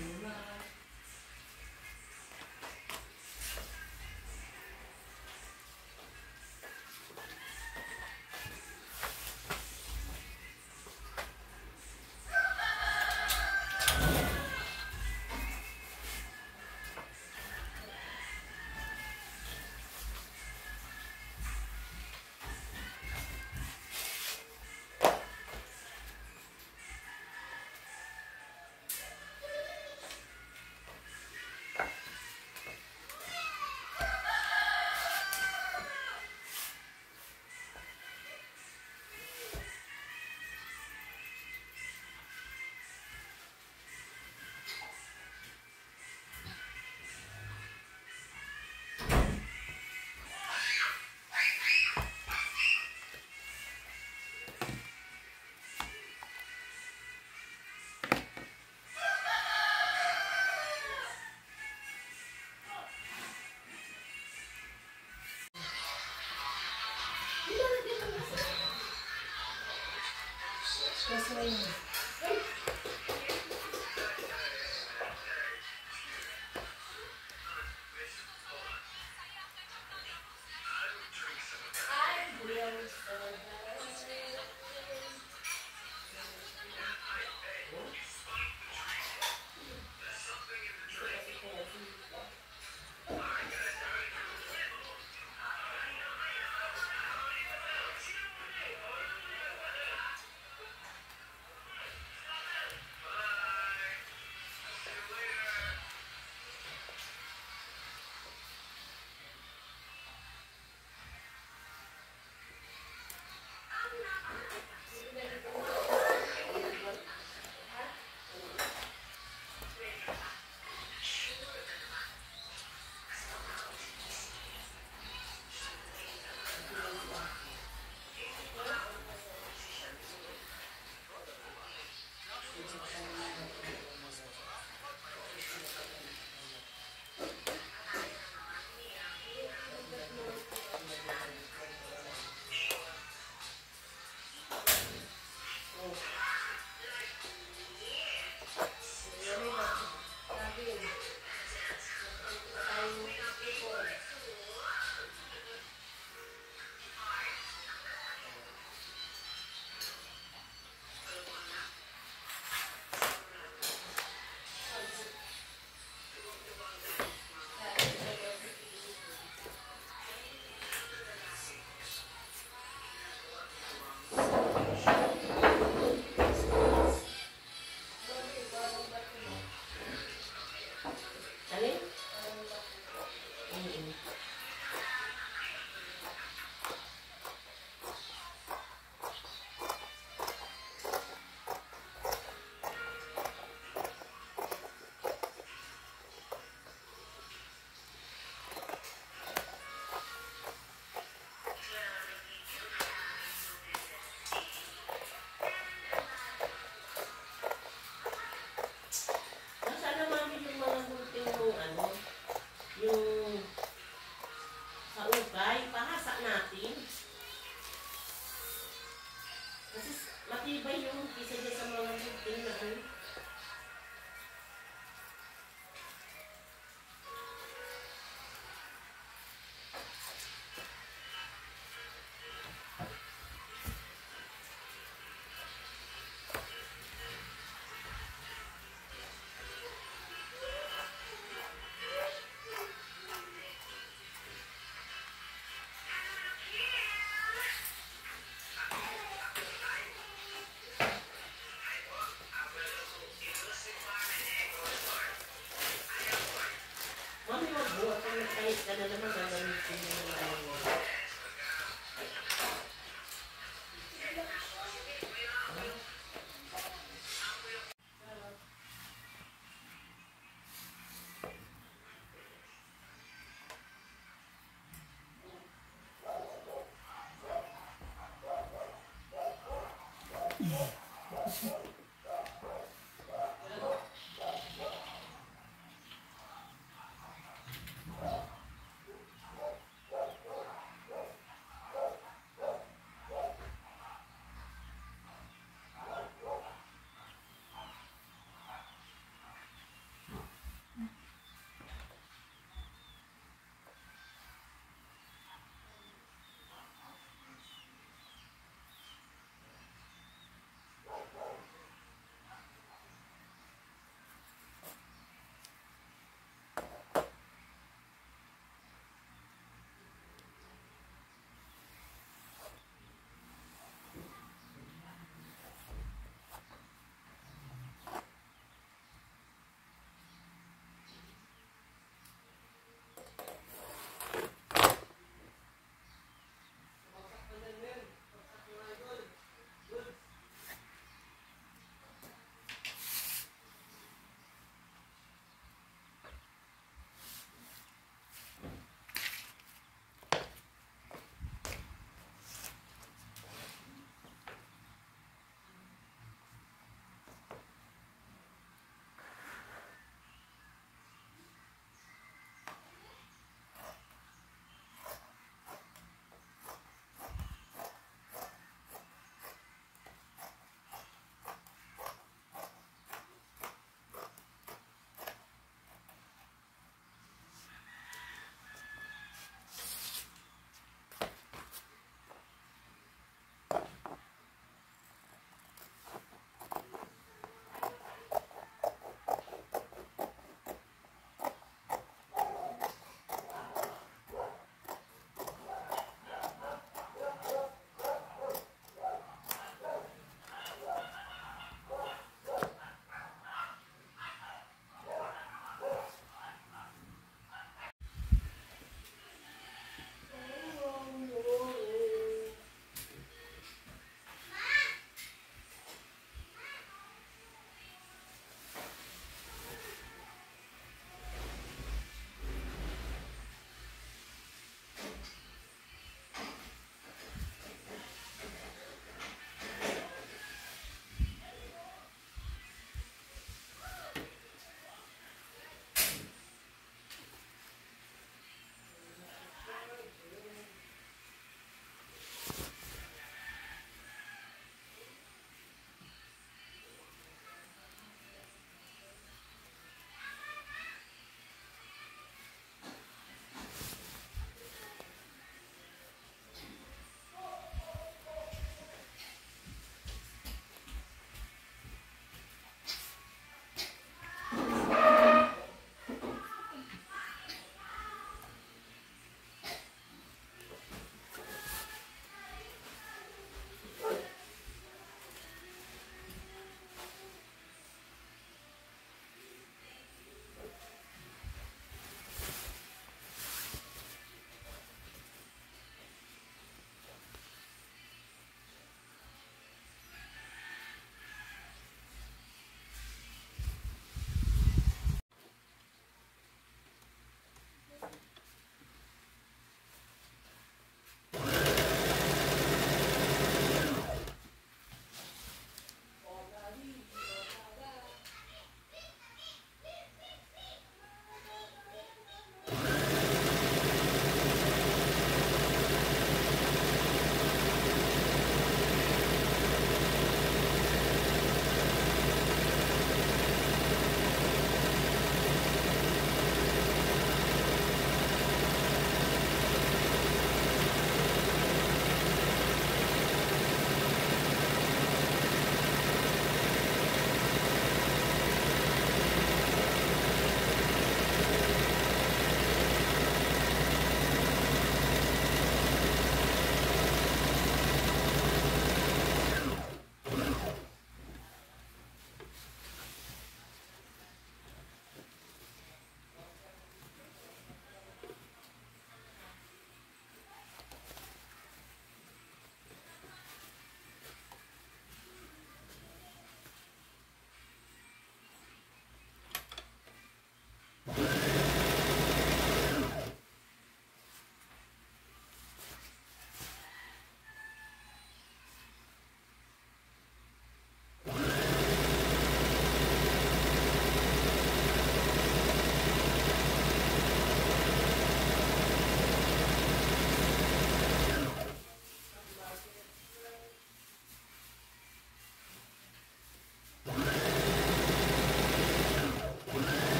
Alright. Oh.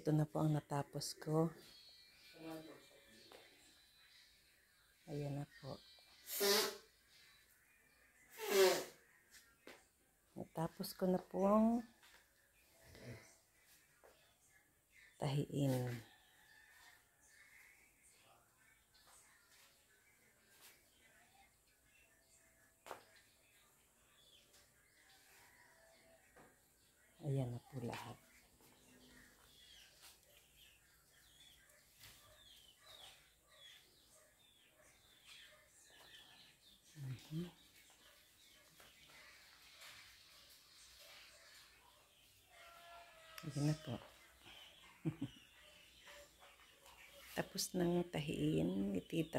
Ito na po ang natapos ko. Ayan na po. Natapos ko na pong tahiin. Ayan na po lahat. Ayan na po. Tapos nang tahiin ni Tita.